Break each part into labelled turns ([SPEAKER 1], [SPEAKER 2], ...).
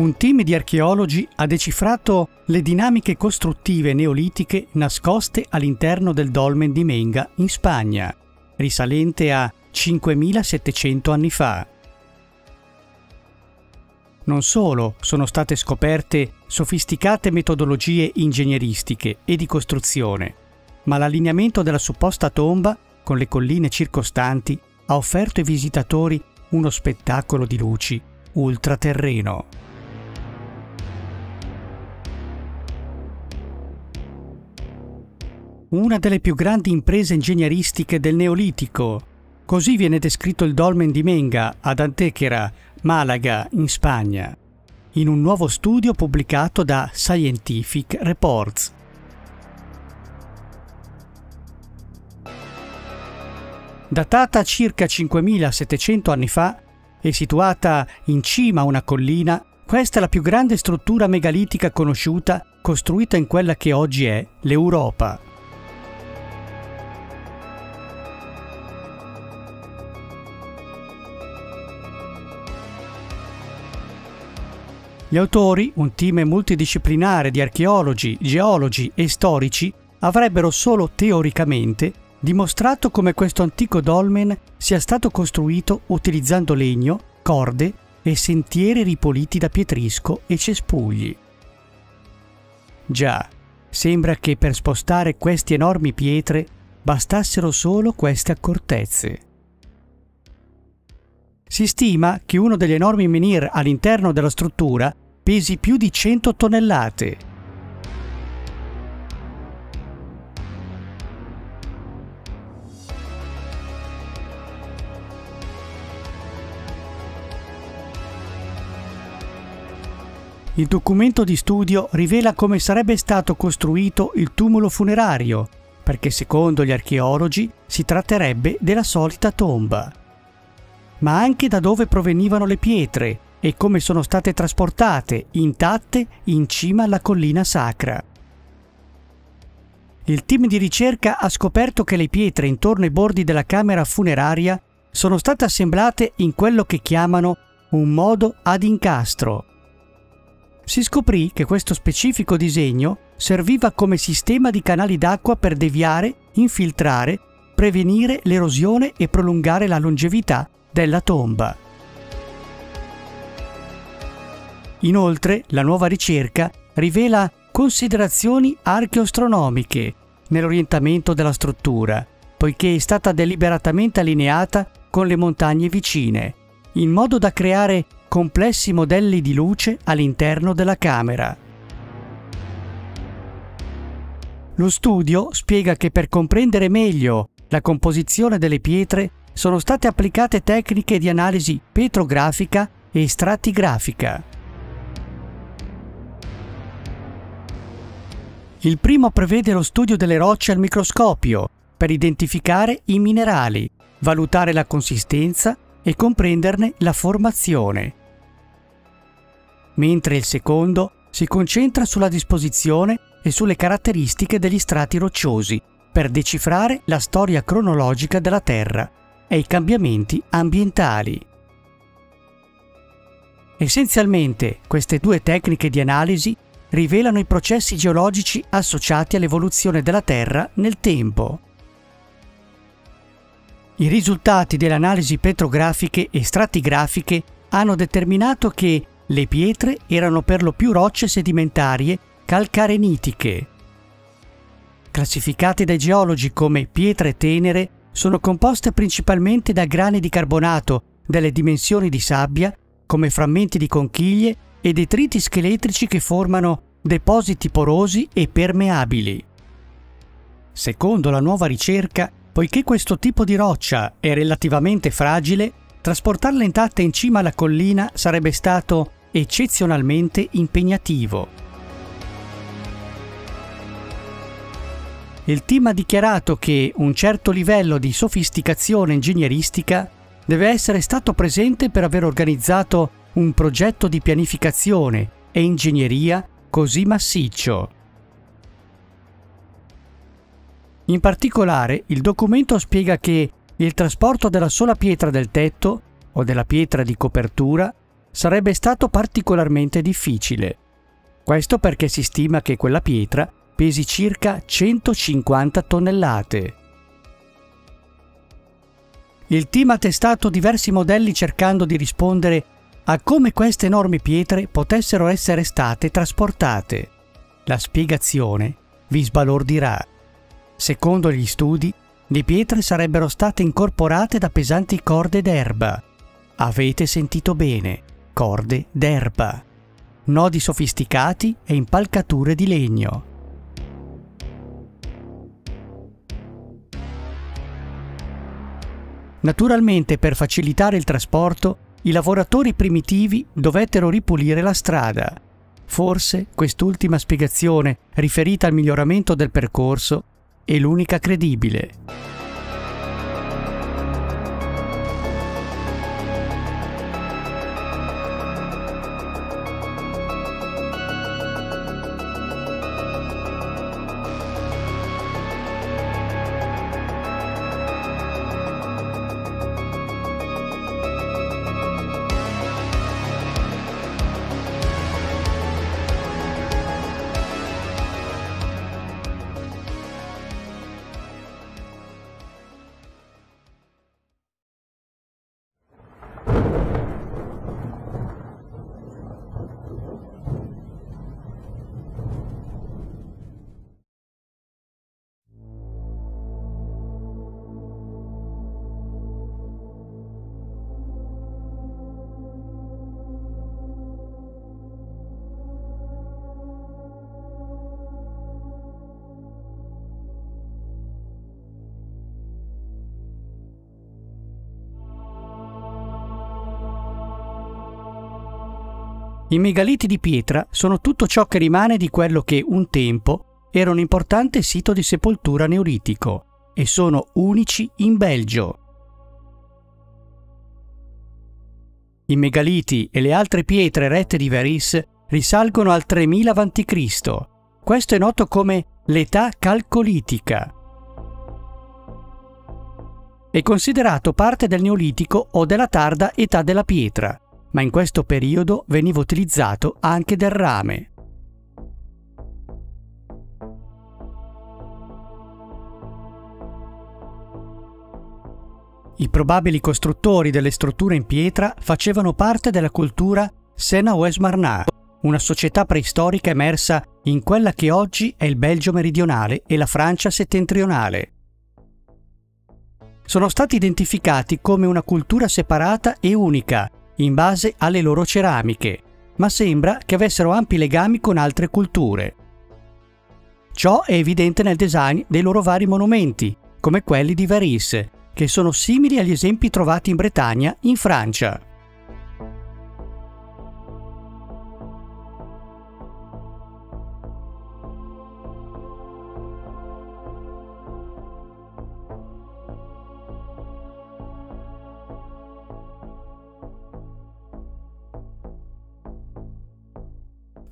[SPEAKER 1] un team di archeologi ha decifrato le dinamiche costruttive neolitiche nascoste all'interno del dolmen di Menga in Spagna, risalente a 5700 anni fa. Non solo sono state scoperte sofisticate metodologie ingegneristiche e di costruzione, ma l'allineamento della supposta tomba con le colline circostanti ha offerto ai visitatori uno spettacolo di luci ultraterreno. Una delle più grandi imprese ingegneristiche del Neolitico. Così viene descritto il dolmen di Menga ad Antequera, Malaga, in Spagna, in un nuovo studio pubblicato da Scientific Reports. Datata circa 5700 anni fa e situata in cima a una collina, questa è la più grande struttura megalitica conosciuta costruita in quella che oggi è l'Europa. Gli autori, un team multidisciplinare di archeologi, geologi e storici, avrebbero solo teoricamente dimostrato come questo antico dolmen sia stato costruito utilizzando legno, corde e sentieri ripuliti da pietrisco e cespugli. Già, sembra che per spostare queste enormi pietre bastassero solo queste accortezze. Si stima che uno degli enormi menhir all'interno della struttura pesi più di 100 tonnellate Il documento di studio rivela come sarebbe stato costruito il tumulo funerario, perché secondo gli archeologi si tratterebbe della solita tomba. Ma anche da dove provenivano le pietre e come sono state trasportate intatte in cima alla collina sacra. Il team di ricerca ha scoperto che le pietre intorno ai bordi della camera funeraria sono state assemblate in quello che chiamano un modo ad incastro, si scoprì che questo specifico disegno serviva come sistema di canali d'acqua per deviare, infiltrare, prevenire l'erosione e prolungare la longevità della tomba. Inoltre, la nuova ricerca rivela considerazioni archeoastronomiche nell'orientamento della struttura, poiché è stata deliberatamente allineata con le montagne vicine, in modo da creare complessi modelli di luce all'interno della camera. Lo studio spiega che per comprendere meglio la composizione delle pietre sono state applicate tecniche di analisi petrografica e stratigrafica. Il primo prevede lo studio delle rocce al microscopio per identificare i minerali, valutare la consistenza e comprenderne la formazione mentre il secondo si concentra sulla disposizione e sulle caratteristiche degli strati rocciosi per decifrare la storia cronologica della Terra e i cambiamenti ambientali. Essenzialmente queste due tecniche di analisi rivelano i processi geologici associati all'evoluzione della Terra nel tempo. I risultati delle analisi petrografiche e stratigrafiche hanno determinato che le pietre erano per lo più rocce sedimentarie calcarenitiche. Classificate dai geologi come pietre tenere, sono composte principalmente da grani di carbonato delle dimensioni di sabbia, come frammenti di conchiglie e detriti scheletrici che formano depositi porosi e permeabili. Secondo la nuova ricerca, poiché questo tipo di roccia è relativamente fragile, trasportarla intatta in cima alla collina sarebbe stato eccezionalmente impegnativo. Il team ha dichiarato che un certo livello di sofisticazione ingegneristica deve essere stato presente per aver organizzato un progetto di pianificazione e ingegneria così massiccio. In particolare, il documento spiega che il trasporto della sola pietra del tetto o della pietra di copertura sarebbe stato particolarmente difficile. Questo perché si stima che quella pietra pesi circa 150 tonnellate. Il team ha testato diversi modelli cercando di rispondere a come queste enormi pietre potessero essere state trasportate. La spiegazione vi sbalordirà. Secondo gli studi, le pietre sarebbero state incorporate da pesanti corde d'erba. Avete sentito bene, corde d'erba. Nodi sofisticati e impalcature di legno. Naturalmente per facilitare il trasporto, i lavoratori primitivi dovettero ripulire la strada. Forse quest'ultima spiegazione, riferita al miglioramento del percorso, è l'unica credibile. I megaliti di pietra sono tutto ciò che rimane di quello che un tempo era un importante sito di sepoltura neolitico e sono unici in Belgio. I megaliti e le altre pietre rette di Veris risalgono al 3000 a.C. Questo è noto come l'età calcolitica. È considerato parte del Neolitico o della tarda età della pietra ma in questo periodo veniva utilizzato anche del rame. I probabili costruttori delle strutture in pietra facevano parte della cultura Sena-Ouest-Marnard, una società preistorica emersa in quella che oggi è il Belgio meridionale e la Francia settentrionale. Sono stati identificati come una cultura separata e unica, in base alle loro ceramiche, ma sembra che avessero ampi legami con altre culture. Ciò è evidente nel design dei loro vari monumenti, come quelli di Varis, che sono simili agli esempi trovati in Bretagna, in Francia.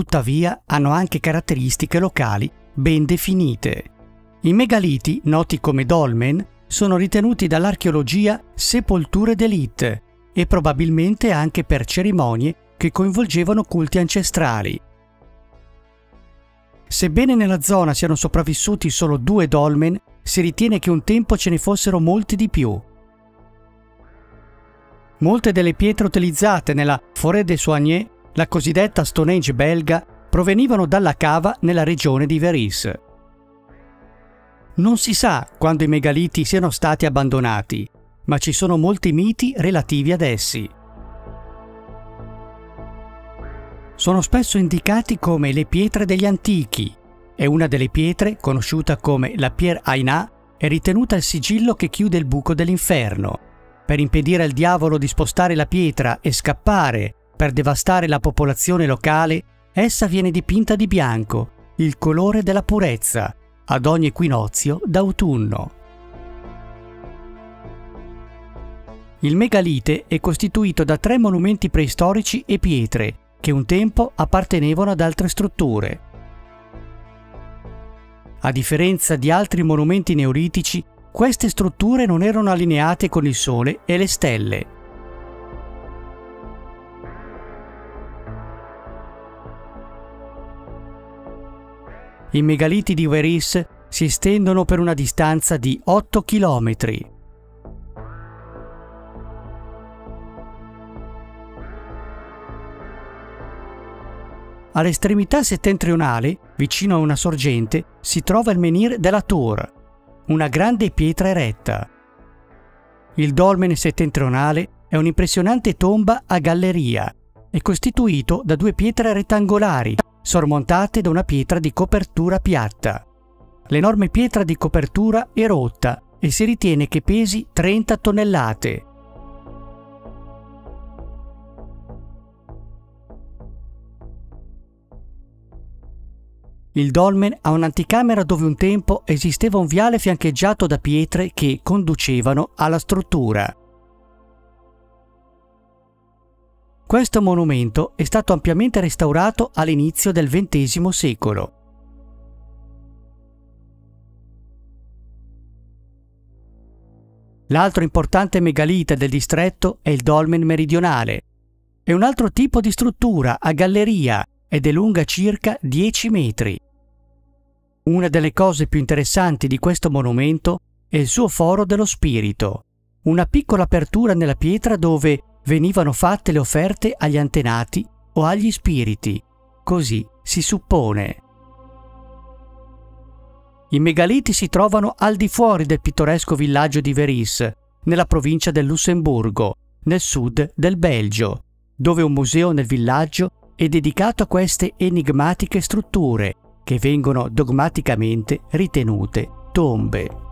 [SPEAKER 1] Tuttavia hanno anche caratteristiche locali ben definite. I megaliti, noti come dolmen, sono ritenuti dall'archeologia sepolture d'élite e probabilmente anche per cerimonie che coinvolgevano culti ancestrali. Sebbene nella zona siano sopravvissuti solo due dolmen, si ritiene che un tempo ce ne fossero molti di più. Molte delle pietre utilizzate nella Forêt des Soignets la cosiddetta Stonehenge belga, provenivano dalla cava nella regione di Veris. Non si sa quando i megaliti siano stati abbandonati, ma ci sono molti miti relativi ad essi. Sono spesso indicati come le pietre degli antichi e una delle pietre, conosciuta come la Pierre Aina, è ritenuta il sigillo che chiude il buco dell'inferno. Per impedire al diavolo di spostare la pietra e scappare per devastare la popolazione locale, essa viene dipinta di bianco, il colore della purezza, ad ogni equinozio d'autunno. Il megalite è costituito da tre monumenti preistorici e pietre che un tempo appartenevano ad altre strutture. A differenza di altri monumenti neolitici, queste strutture non erano allineate con il Sole e le stelle. I megaliti di Veris si estendono per una distanza di 8 chilometri. All'estremità settentrionale, vicino a una sorgente, si trova il menhir della Tour, una grande pietra eretta. Il dolmen settentrionale è un'impressionante tomba a galleria. È costituito da due pietre rettangolari, sormontate da una pietra di copertura piatta. L'enorme pietra di copertura è rotta e si ritiene che pesi 30 tonnellate. Il dolmen ha un'anticamera dove un tempo esisteva un viale fiancheggiato da pietre che conducevano alla struttura. Questo monumento è stato ampiamente restaurato all'inizio del XX secolo. L'altro importante megalite del distretto è il dolmen meridionale. È un altro tipo di struttura a galleria ed è lunga circa 10 metri. Una delle cose più interessanti di questo monumento è il suo foro dello spirito, una piccola apertura nella pietra dove venivano fatte le offerte agli antenati o agli spiriti, così si suppone. I megaliti si trovano al di fuori del pittoresco villaggio di Veris, nella provincia del Lussemburgo, nel sud del Belgio, dove un museo nel villaggio è dedicato a queste enigmatiche strutture che vengono dogmaticamente ritenute tombe.